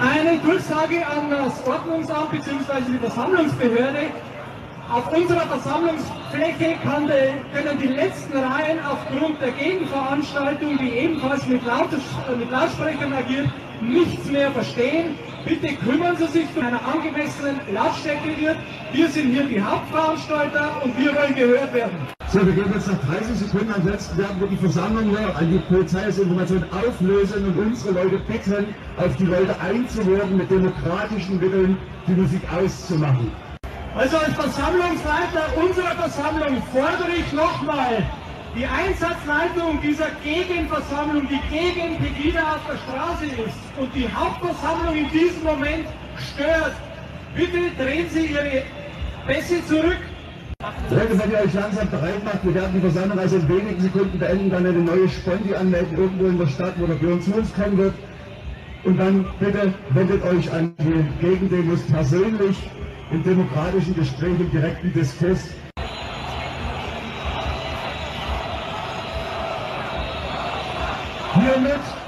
Eine Durchsage an das Ordnungsamt bzw. die Versammlungsbehörde. Auf unserer Versammlungsfläche können die letzten Reihen aufgrund der Gegenveranstaltung, die ebenfalls mit, Lautes, äh, mit Lautsprechern agiert, nichts mehr verstehen. Bitte kümmern Sie sich, dass einer angemessenen Lautstärke wird. Wir sind hier die Hauptveranstalter und wir wollen gehört werden. So, wir gehen jetzt nach 30 Sekunden, ansonsten werden wir die Versammlung hier an die Polizeiinformation auflösen und unsere Leute bitten, auf die Leute einzuwirken, mit demokratischen Mitteln die Musik auszumachen. Also als Versammlungsleiter unserer Versammlung fordere ich nochmal die Einsatzleitung dieser Gegenversammlung, die gegen Pegida auf der Straße ist und die Hauptversammlung in diesem Moment stört. Bitte drehen Sie Ihre Pässe zurück. Leute, wenn ihr euch langsam bereit macht, wir werden die Versammlung also in wenigen Sekunden beenden, dann eine neue Spondi anmelden, irgendwo in der Stadt, wo der Björn zu uns kommen wird. Und dann bitte wendet euch an die Gegendemos persönlich im demokratischen Gespräch, im direkten Diskurs amendments